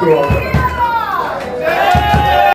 哥。